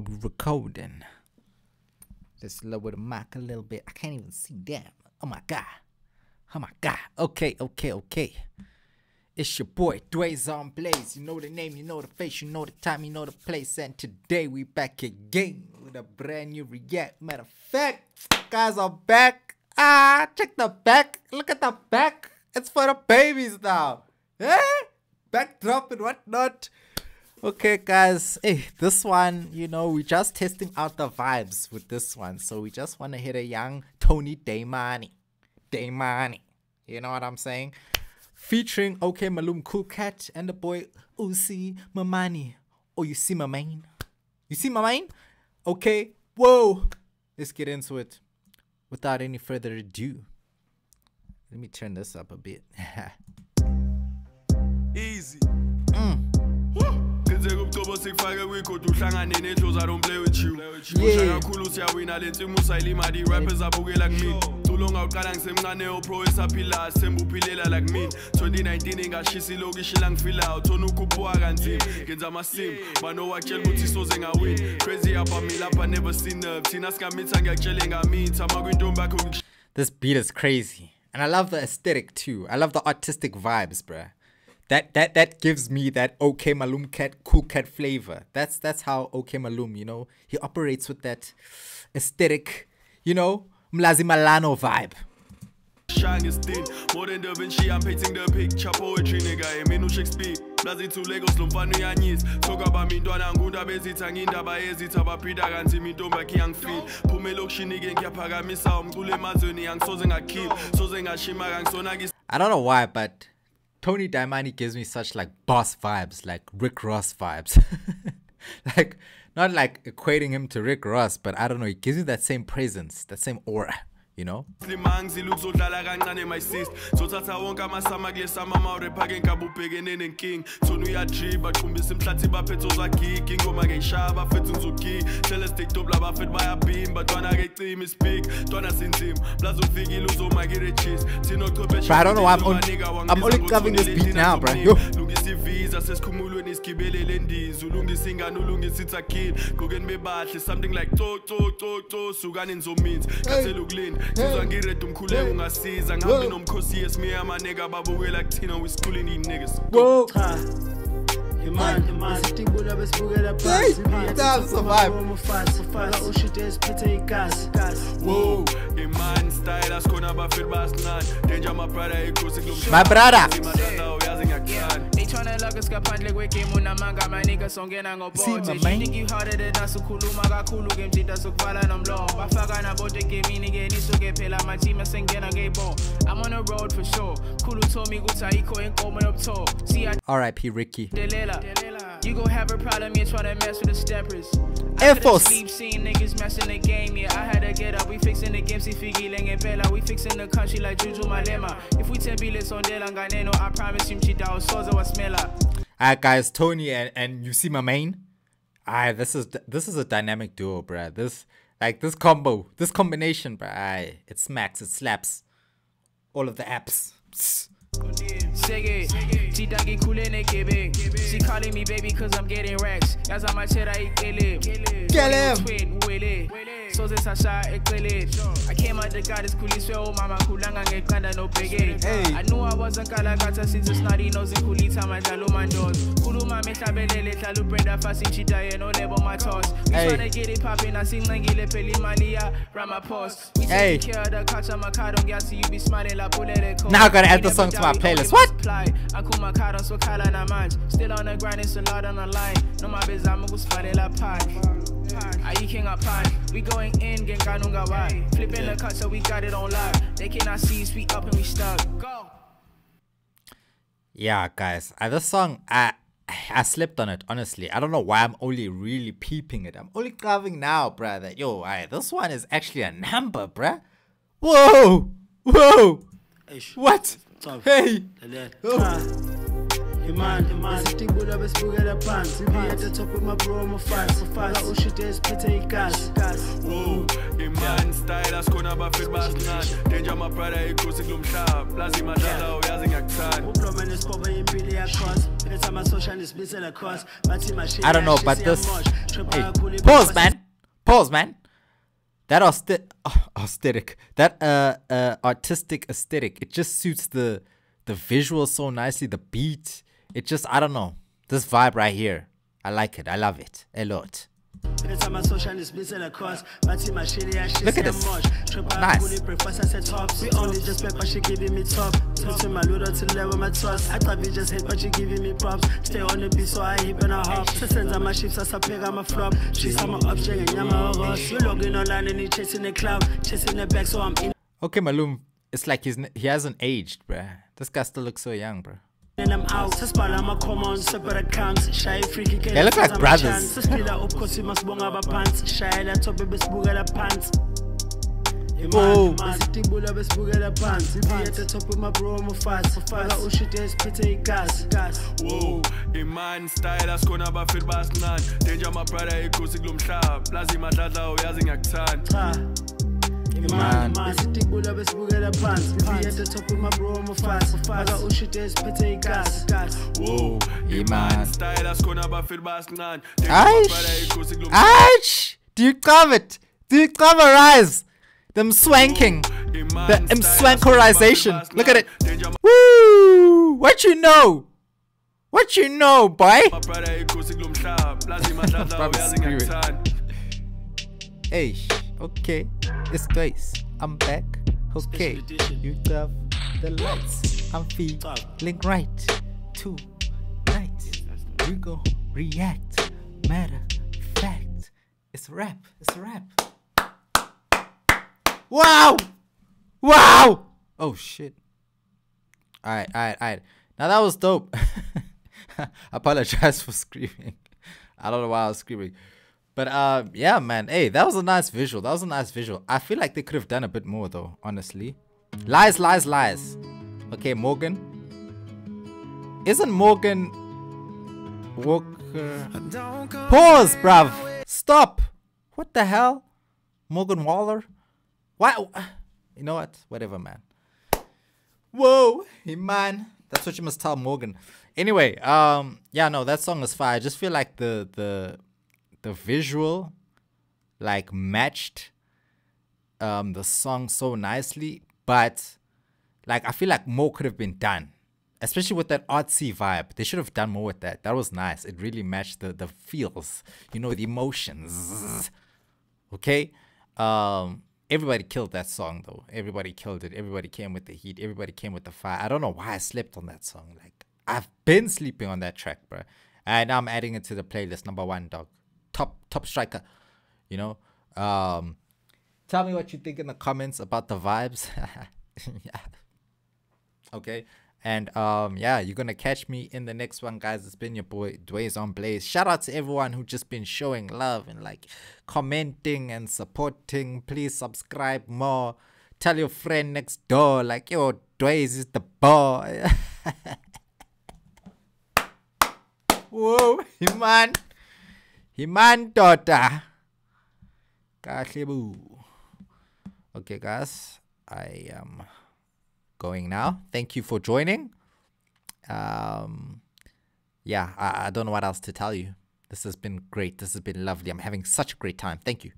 We recording? Let's lower the mic a little bit. I can't even see that. Oh my god. Oh my god. Okay, okay, okay. It's your boy Dwayze on Blaze. You know the name, you know the face, you know the time, you know the place. And today we back again with a brand new react. Matter of fact, guys are back. Ah, check the back. Look at the back. It's for the babies now. Eh? Backdrop and whatnot. Okay, guys. Hey, this one, you know, we're just testing out the vibes with this one. So we just want to hit a young Tony Dayimane. Dayimane. You know what I'm saying? Featuring Okmalumkoolkat and the boy Uzi Mamani. Oh, you see my main? You see my main? Okay. Whoa. Let's get into it. Without any further ado. Let me turn this up a bit. Ngenzeka ubucobo sikufake kwikhodi uhlangane nedlozi I don't play with you. Kakhulu siyawina le usayilimali i-rappers abukela kumina Tulo ngawuqala ngisemncane upro esaphila sembuphilela like mina 2019 ingashisa ilokishi langifilayo thona ukhuphuka kanzima ngenza amasim banowakutshela ukuthi soze crazy lapha never seen nerve. Thina singamitha ngiyakutshele ngamitha. Yakho This beat is crazy. And I love the aesthetic too. I love the artistic vibes, bruh. That that that gives me that OK Malum cat cool cat flavor. That's that's how OK Malum, you know, he operates with that aesthetic, you know, Mlazi Milano vibe. shine is thin. More than Da Vinci I'm painting the picture. Poetry nigga emina uShakespeare Blazi to Lagos lo mfana uyanyisa Talk about mi ntwana ngundaba ezitha baphida kanzima intombi yakhe iyangifeel Phume elokishini ke ngiyaphakamisa umculo emazweni angisoze ngakill soze ngashima kangisonakisa I don't know why, but Tony Dayimane gives me such like boss vibes, like Rick Ross vibes. like not like equating him to Rick Ross, but I don't know, he gives you that same presence, that same aura, you know? Lima ngizile ukuzodlala kancane my sis. Zothatha wonke amasama kule sama mawurepha ke ngabe ubhekene nenking Thona uyadriba qumbisa imhlathi baphethe ozagigi Ingoma ke ishaya bafethu ngizogi Hlele stick la bafethu bayabhimba. Twana ke cima ispeak Twana sinzima. Blazi ufikile uzoma ki-regis Thina ochwepheshe But I don't know I'm futhi only- I'm only covering this beat now, thina bruh. Yo. somningi. Lungisa ivisa sesikhumulweni isigibelele ndiza ulungisa ingane ulungisa ithakhile gqokeni bebahle something like to to to to sukani nizominza khathela ukulinda ngizwa ngireda umkhuleko ungasiza ngihambe nomkhosi yesimiye amaneka babukela kuthina wisikhulini iyi-niggas Whoa! cha imani isitibula besibukela phansi that's a vibe. umufasi faka ushite esiphethe igazi Whoa, iman style asikhona abafeli basincane danger amabrother ikhosi kulo My brother. mhlaba uyazi ngiyakuthanda They tryna lock us ngaphandle kwegame unamanga amanigga songena See, my ngobote man. think you harder than us ukhuluma kakhulu ke mjida sokuvala nomlomo bafaka nabote egemini ke nisuke phela amateam asengena ngey'bo I'm on the road for sure. Khulu told me ukuthi ayikho inkomo yobuthongo R.I.P. Ricky. siyadelela you gon' have a problem here tryna mess with the steppers Air Force. sleep seeing niggas messing the game yeah I had to get up we fixing the game sifikile ngempela we fixing the country like Juju Malema if we tembile sondela nganeno I promise you mjida awusoze wasmela Alright, guys, Tony and, and Usimamane. Alright, this is this is a dynamic duo, bruh. This like this combo, this combination, bruh. Aye, it smacks, it slaps. All of the apps. Oh, Psst. Shake it, she get cool in it, give it. She calling me baby cause I'm getting racks. That's how my shit I kill it. Kill him. Twin, Willie. So this I shot it, kill it. I came out the goddess cool, swear, oh mama, kulanga ngekanda no biggie. Hey. I knew I wasn't kalakata since nose and kulita my jalo mandos. Kuluma mehlabelele hlalu brenda fasi chita no label my toss. We tryna get it poppin', I sing ngile peli malia, Ramapos. We Hey. care of the culture, don't get you be smiling la pulele ko. Now I gotta add the song to my playlist. What? multiply. Akuma kara so kala na manje. Still on the grind, it's a lot on the line. No my biz, I'm a la pie. Are king of pie? We going in, get kanunga why? Flipping the cut so we got it on live. They cannot see us, we up and we stuck. Go. Yeah, guys. Uh, this song, I I slept on it. Honestly, I don't know why I'm only really peeping it. I'm only carving now, bruh. That yo, aye, this one is actually a number, bruh. Whoa, whoa. What? Hey. cha imani isitibula besibukela phansi be top of my bro umufasi faka ushite esiphethe igazi. Whoa, style asikhona abafeli basincane danger amabrother ikhosi kulo mhlaba plazi madlala uyazi ngiyakuthanda. Ubloma nesikhobo impilo iyakhosa I don't know, but this. Hey, pause, man. Pause, man. That aesthetic, aesthetic, that uh, uh, artistic aesthetic, it just suits the the visual so nicely. The beat, it just, I don't know, this vibe right here. I like it. I love it a lot. Look at this. Nice. Okay, Malum, it's like he's he hasn't aged, bruh. This guy still looks so young, bruh. And I'm out, sesibhala ama-comma on separate accounts shaya ifriki They look like brothers. sesiphila ubukhosi masibonga abaphansi shaya laptop besibukela phansi besitibula besibukela phansi iviyete top emabro amafasi faka ushite oh, esiphethe igazi Whoa, iman style asikhona abafeli basincane danger mabrother ikhosi kulo mhlaba lazi madladla uyazi oh, ngiyakuthanda cha besitibula besibukela phansi. Iviyete top emabro amafasi faka ushite esiphethe igazi Whoa, iman style asikhona abafeli basincane Aish! Do you cover it? Do you coverize? Them swanking. The M swankerization. Look at it. Woo! What you know? What you know, boy? hey, okay. It's twice. I'm back. Okay. You got the lights. I'm feeling right. Tonight. We go react. Matter fact. It's rap. It's rap. Wow! Wow! Oh shit. Alright, alright, alright. Now that was dope. I apologize for screaming. I don't know why I was screaming. But uh yeah, man. Hey, that was a nice visual. That was a nice visual. I feel like they could have done a bit more though, honestly. Lies, lies, lies. Okay, Morgan. Isn't Morgan Walker Pause, bruv. Stop. What the hell? Morgan Waller? Why? You know what? Whatever, man. Whoa, hey, man. That's what you must tell Morgan. Anyway, um, yeah, no, that song is fire. I just feel like the the the visual, like matched, um, the song so nicely, but like I feel like more could have been done, especially with that artsy vibe. They should have done more with that. That was nice. It really matched the the feels, you know, the emotions. Okay, um everybody killed that song though. Everybody killed it. Everybody came with the heat. Everybody came with the fire. I don't know why I slept on that song. Like I've been sleeping on that track, bro. And I'm adding it to the playlist. Number one, dog. Top top striker. You know. Um, tell me what you think in the comments about the vibes. yeah. Okay. And um, yeah, you're gonna catch me in the next one, guys. It's been your boy Dwayze on Blaze. Shout out to everyone who just been showing love and like commenting and supporting. Please subscribe more. Tell your friend next door, like yo, Dwayze is the boy. Whoa, Himan. Himan daughter. Okay, guys. I am. Going now. Thank you for joining. Um, yeah, I, I don't know what else to tell you. This has been great. This has been lovely. I'm having such a great time. Thank you.